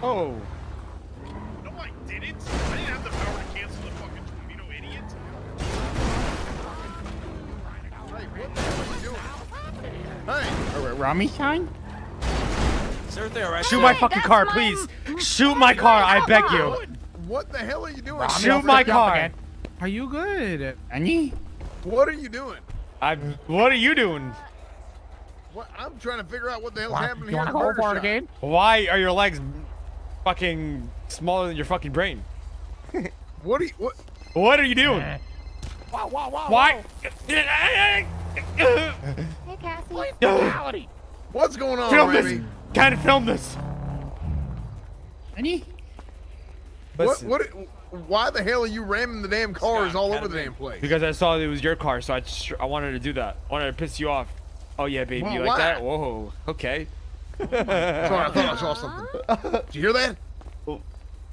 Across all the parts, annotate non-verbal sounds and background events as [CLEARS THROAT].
Oh. No, I didn't. I didn't have the power to cancel the fucking tornado, idiot. Hey, what the hell are you doing? Hey, Ramee sign? Sir, there, right? Shoot my fucking car, please. Shoot my car, I beg you. what the hell are you doing? Shoot my car. Are you good? Any? What are you doing? I'm. What are you doing? What? I'm trying to figure out what the hell's What? happening You here. wanna at go Burger for it again? Why are your legs fucking smaller than your fucking brain? [LAUGHS] What are you? What? What are you doing? [LAUGHS] Wow, wow, wow. Why? Hey, Cassie. What's going on, Film this. Ramee? Can't film this. Any? What? What? Why the hell are you ramming the damn cars all over the damn place? Because I saw it was your car, so I just, I wanted to do that. I wanted to piss you off. Oh yeah, baby, Well, you like why? that? Whoa, okay. Sorry, I thought I saw something. Did you hear that?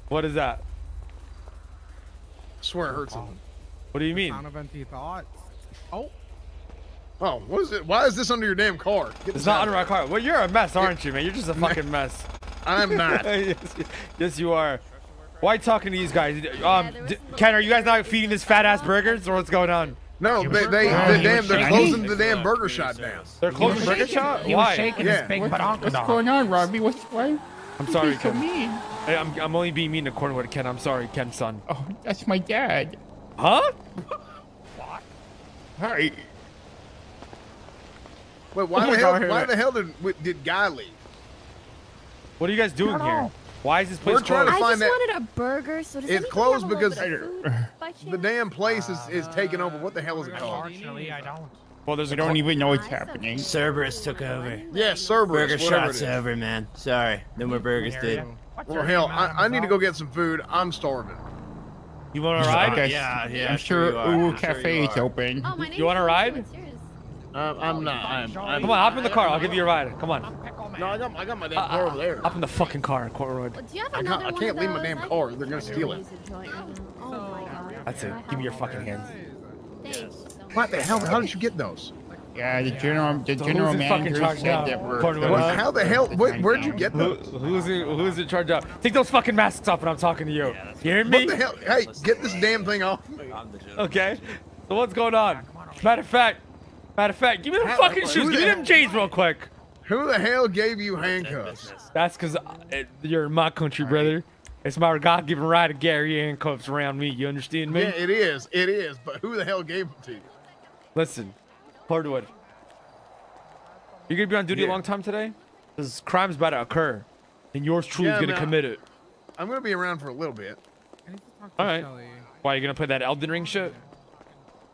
What is that? I swear I heard something. What do you mean? Sound of empty thoughts. Oh, Oh, what is it? Why is this under your damn car? It's not under my car. Well, you're a mess, aren't you, man? You're just a fucking mess. I'm not. [LAUGHS] yes, yes, you are. Why are you talking to these guys? Um, there d- Ken, are you guys not feeding this fat ass burgers, or what's going on? No, they, they, Yeah, they he damn, was they're closing the damn burger shot down. They're closing the Burger Shot. He was Why? shaking Yeah. his big What- badonka What's dog. going on, Robbie? What's why? I'm sorry, so Ken. mean. Hey, I'm, I'm only being mean to Cornwood, Ken. I'm sorry, Ken, son. Oh, that's my dad. Huh? what? Hi. Wait, why Oh the my hell? God. Why the hell did did Guy leave? What are you guys doing here? Why is this place We're trying to closed? I just that- wanted a burger, so does It's anybody closed have a little because- [LAUGHS] bit of food by The damn place is, is taking over. What the hell is it called? Unfortunately, I don't. Well, there's I a don't even know what's happening. Cerberus took over. Yeah, Cerberus. Burger whatever shots over, man. Sorry. No more burgers, dude. What's Well, hell, I, I need to go get some food. I'm starving. You want to ride? guess, yeah, yeah, I'm sure sure. Ooh I'm sure Cafe you is open. Oh, my name's wanna ride? What's yours? Um, I'm not. I'm. I'm Come on, hop in the car. I'll give you a ride. Come on. No, I got, I got my damn car over there. Hop in the fucking car, Cornwood. Well, do I can't- I can't leave my those? damn car. They're gonna steal it. use a joint right now. Oh my god. That's it. Give me your fucking hands. Thanks so much. What the hell? How did you get those? Yeah, the general, the So general who's manager said now? that we're. Cornwood, closing? How the hell? the Wait, where'd you down. get Who, who's in, who's in charge up? Take those fucking masks off and I'm talking to you. You hear me? What the hell? Hey, get this damn thing off. Okay. So what's going on? Matter of fact, matter of fact, give me the How- fucking who shoes. Give me them J's real quick. Who the hell gave you handcuffs? That's because uh, you're in my country, brother. It's my God-given right to carry handcuffs around me. You understand me? Yeah, it is. It is. But who the hell gave them to you? Listen, Hardwood. You're gonna be on duty a long time today? This crime's about to occur, and yours truly Yeah, is gonna commit it. I'm gonna be around for a little bit. I need to talk to All right. Shelly. Why you gonna play that Elden Ring shit?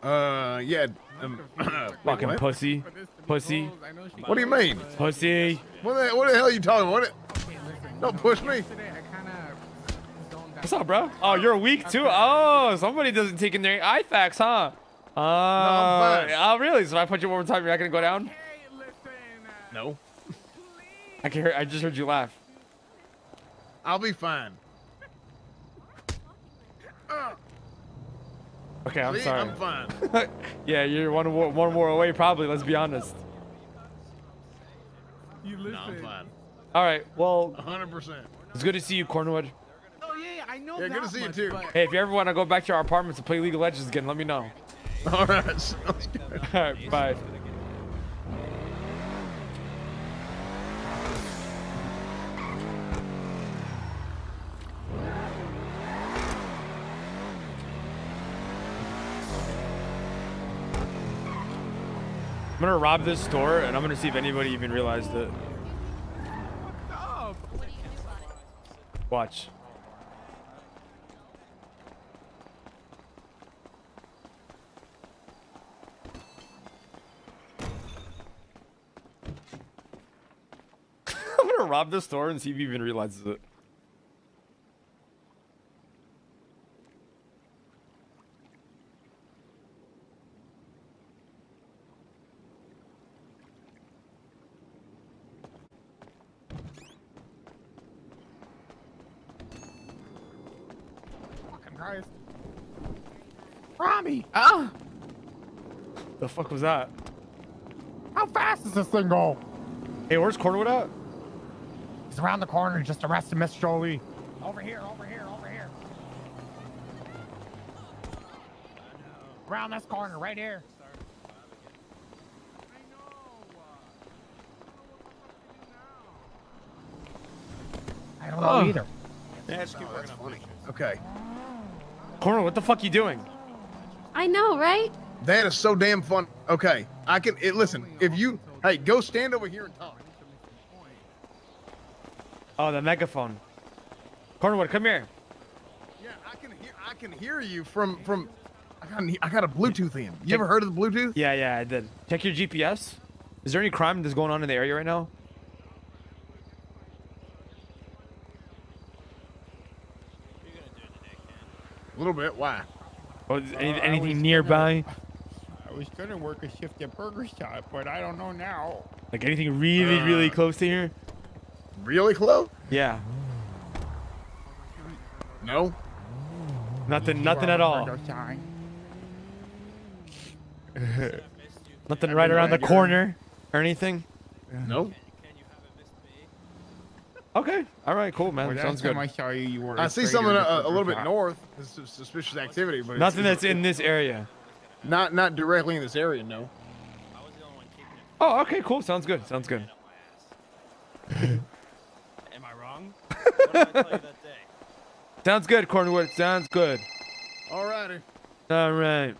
Uh, yeah. Um, [CLEARS THROAT] Fucking what? pussy, For this to be pussy, closed, I know she- What do you mean? pussy. What the, what the hell are you talking? What? it- Don't push me. What's up, bro? Oh, you're weak too. Oh, somebody doesn't take in their IFAX, huh? Uh, I'm oh, really? So if I punch you one more time, you're not gonna go down? No. I can hear. I just heard you laugh. I'll be fine. Okay, I'm sorry. I'm fine. [LAUGHS] yeah, you're one war, one away, probably. Let's be honest. You listen. No, I'm fine. All right. Well, 100%. it's good to see you, Cornwood. Yeah, yeah, I know Yeah, that good to see you much, too. but- Hey, if you ever want to go back to our apartments and play League of Legends again, let me know. [LAUGHS] All right. Sounds good. [LAUGHS] All right, bye. I'm gonna rob this store and I'm gonna see if anybody even realized it. Watch. I'm gonna rob this store and see if he even realizes it. fucking Christ. Ramee! Ah! The fuck was that? How fast does this thing go? Hey, where's Cornwood at? He's around the corner. Just arrested Miss Jolie. Over here, over here, over here. Around this corner, right here. I don't know Oh. either. That's, just keep working Funny. Okay. Corner, what the fuck are you doing? I know, right? That is so damn fun. Okay. I can it, listen. If you hey, go stand over here and talk. Oh, the megaphone. Cornwood, come here. Yeah, I can hear I can hear you from from I got I got a Bluetooth in. You ever heard of the Bluetooth? Yeah, yeah, I did. Check your GPS. Is there any crime that's going on in the area right now? A little bit. Why? Or is any, Uh, I anything was nearby? I was gonna work a shift at Burger Shot, but I don't know now. Like anything really, really Uh. close to here? Really close? Yeah. No. Nothing, nothing at all. Nothing right around the corner or anything. No. Okay. All right. Cool, man. Well, Sounds good. I saw you, you were. I uh, a see something a, a Burger little bit north. This is suspicious activity, but Nothing it's- that's in this area. not not directly in this area. No. Oh, okay. Cool. Sounds good. Sounds good. Am I wrong? what did I tell you that day? Sounds good, Cornwood. Sounds good. All righty. All right.